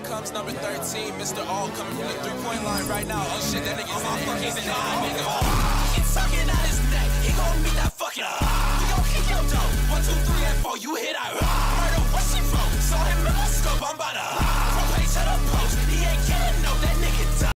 Here comes number 13, Mr. All coming from the three point line right now. Oh shit, that nigga's my fucking He's.